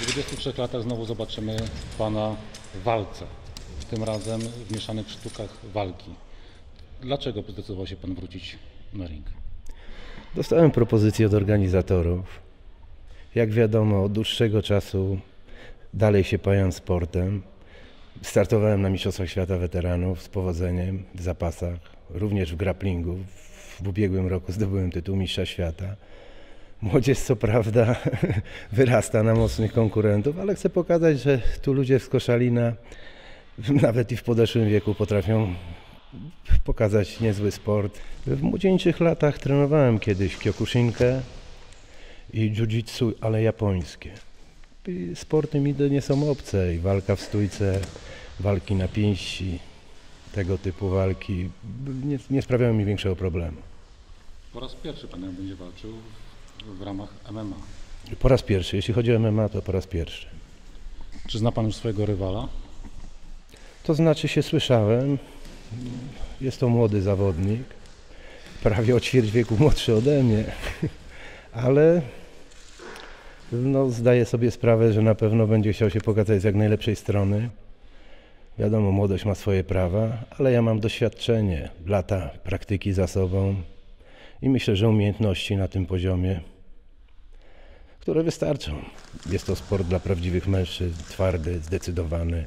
23 latach znowu zobaczymy Pana w walce. Tym razem w mieszanych sztukach walki. Dlaczego zdecydował się Pan wrócić na ring? Dostałem propozycję od organizatorów. Jak wiadomo, od dłuższego czasu dalej się pajam sportem. Startowałem na Mistrzostwach Świata Weteranów z powodzeniem w zapasach, również w grapplingu. W ubiegłym roku zdobyłem tytuł Mistrza Świata. Młodzież co prawda wyrasta na mocnych konkurentów, ale chcę pokazać, że tu ludzie z Koszalina nawet i w podeszłym wieku potrafią pokazać niezły sport. W młodzieńczych latach trenowałem kiedyś kyokushinkę i jiu-jitsu, ale japońskie. Sporty mi nie są obce i walka w stójce, walki na pięści, tego typu walki nie, nie sprawiają mi większego problemu. Po raz pierwszy Pan będzie walczył w, ramach MMA. Po raz pierwszy, jeśli chodzi o MMA, to po raz pierwszy. Czy zna Pan już swojego rywala? To znaczy się słyszałem, jest to młody zawodnik, prawie o ćwierć wieku młodszy ode mnie, ale no, zdaję sobie sprawę, że na pewno będzie chciał się pokazać z jak najlepszej strony. Wiadomo, młodość ma swoje prawa, ale ja mam doświadczenie, lata praktyki za sobą i myślę, że umiejętności na tym poziomie, które wystarczą. Jest to sport dla prawdziwych mężczyzn, twardy, zdecydowany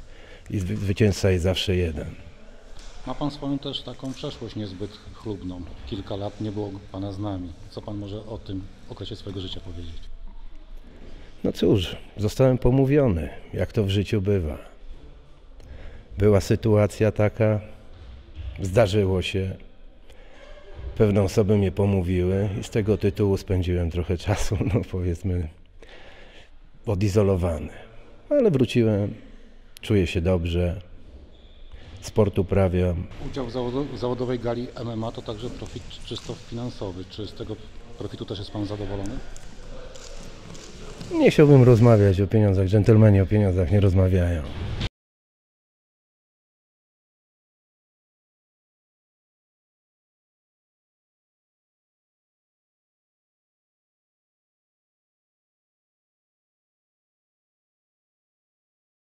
i zwy- zwycięzca jest zawsze jeden. Ma Pan swoją też taką przeszłość niezbyt chlubną. Kilka lat nie było Pana z nami. Co Pan może o tym okresie swojego życia powiedzieć? No cóż, zostałem pomówiony, jak to w życiu bywa. Była sytuacja taka, zdarzyło się, pewne osoby mnie pomówiły i z tego tytułu spędziłem trochę czasu, no powiedzmy, odizolowany. Ale wróciłem, czuję się dobrze, sport uprawiam. Udział w, zawodo- w zawodowej gali MMA to także profit czysto finansowy. Czy z tego profitu też jest Pan zadowolony? Nie chciałbym rozmawiać o pieniądzach, dżentelmeni o pieniądzach nie rozmawiają.